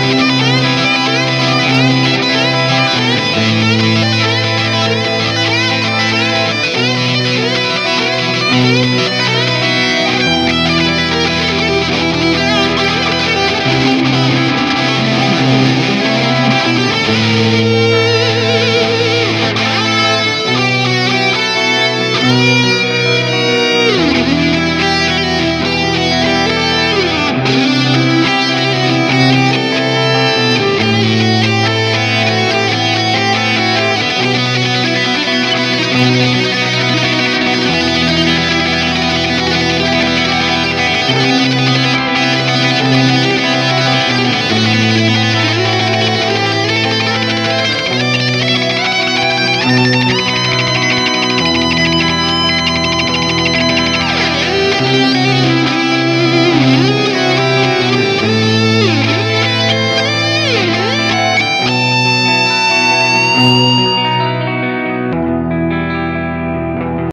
Música